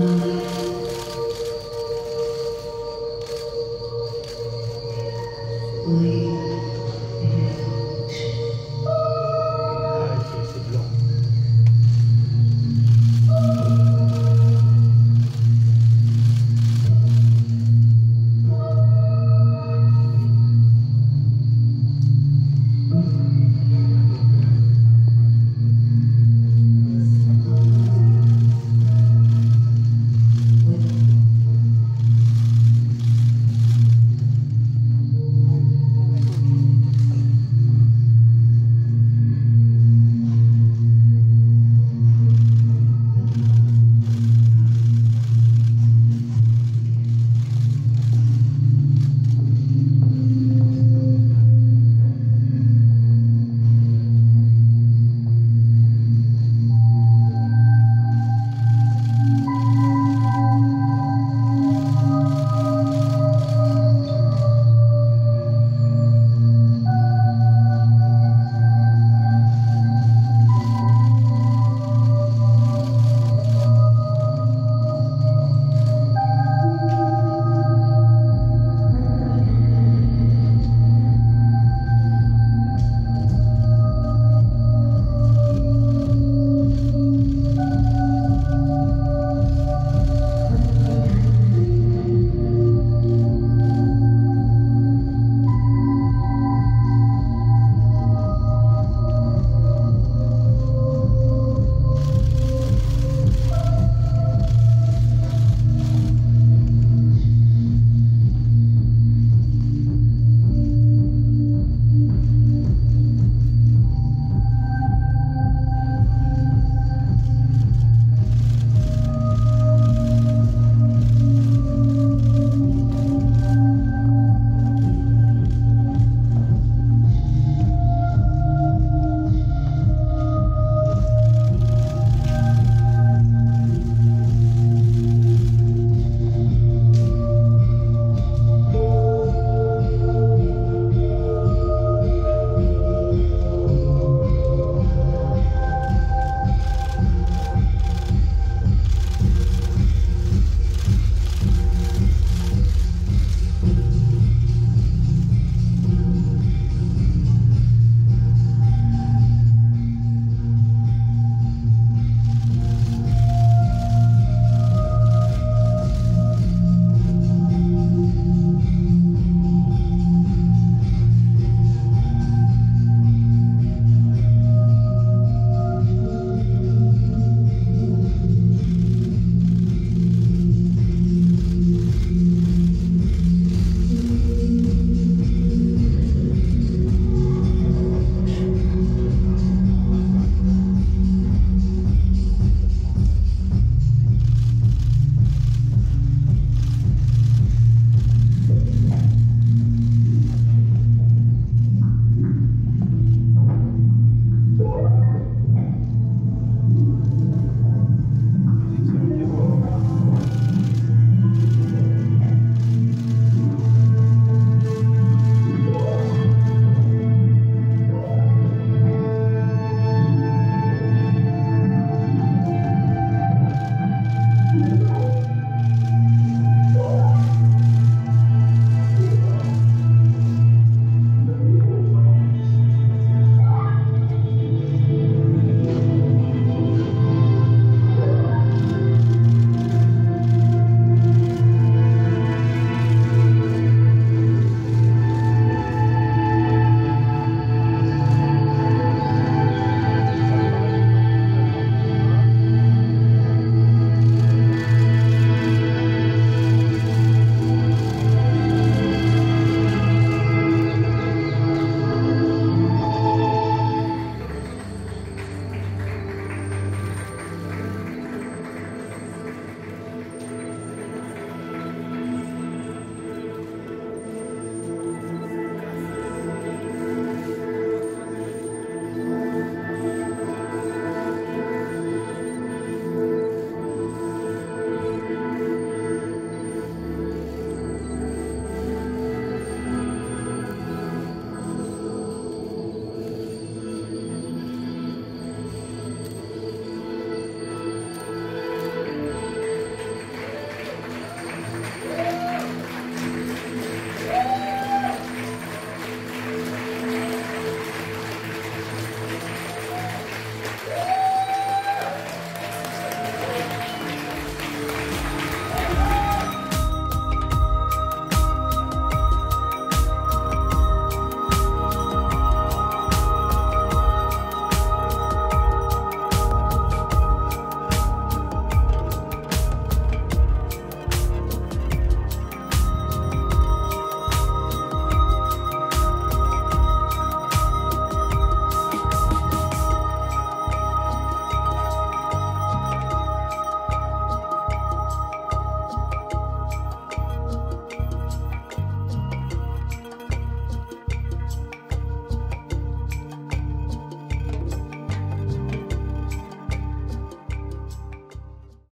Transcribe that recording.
We